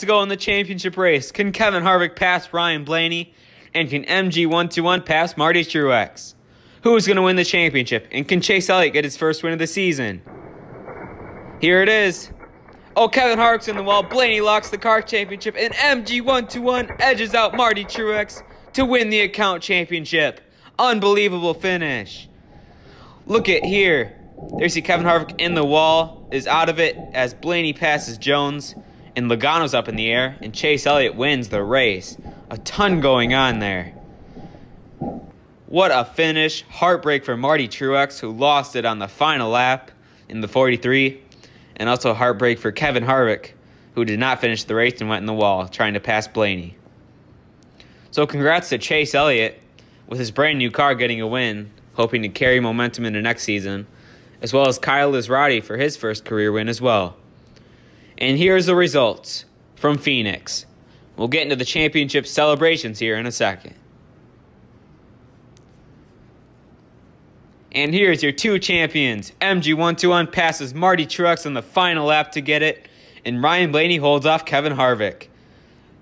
to go in the championship race. Can Kevin Harvick pass Ryan Blaney? And can MG121 pass Marty Truex? Who is going to win the championship? And can Chase Elliott get his first win of the season? Here it is. Oh, Kevin Harvick's in the wall. Blaney locks the car championship. And MG121 edges out Marty Truex to win the account championship. Unbelievable finish. Look at here. There you see Kevin Harvick in the wall, is out of it as Blaney passes Jones, and Logano's up in the air, and Chase Elliott wins the race. A ton going on there. What a finish. Heartbreak for Marty Truex, who lost it on the final lap in the 43. And also heartbreak for Kevin Harvick, who did not finish the race and went in the wall trying to pass Blaney. So congrats to Chase Elliott with his brand new car getting a win, hoping to carry momentum into next season, as well as Kyle Israti for his first career win as well. And here's the results from Phoenix. We'll get into the championship celebrations here in a second. And here's your two champions. MG121 passes Marty Truex on the final lap to get it, and Ryan Blaney holds off Kevin Harvick.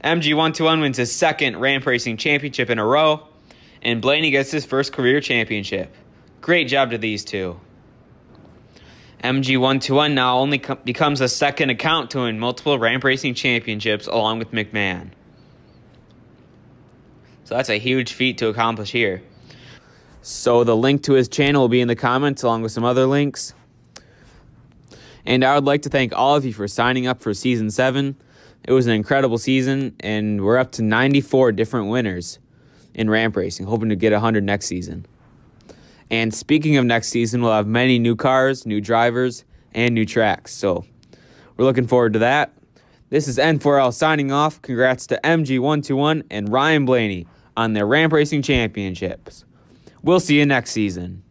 MG121 wins his second Ramp Racing Championship in a row, and Blaney gets his first career championship. Great job to these two. MG121 now only becomes a second account to win multiple Ramp Racing Championships along with McMahon. So that's a huge feat to accomplish here. So the link to his channel will be in the comments along with some other links. And I would like to thank all of you for signing up for season 7. It was an incredible season and we're up to 94 different winners in ramp racing, hoping to get 100 next season. And speaking of next season, we'll have many new cars, new drivers, and new tracks. So we're looking forward to that. This is N4L signing off. Congrats to MG121 and Ryan Blaney on their Ramp Racing Championships. We'll see you next season.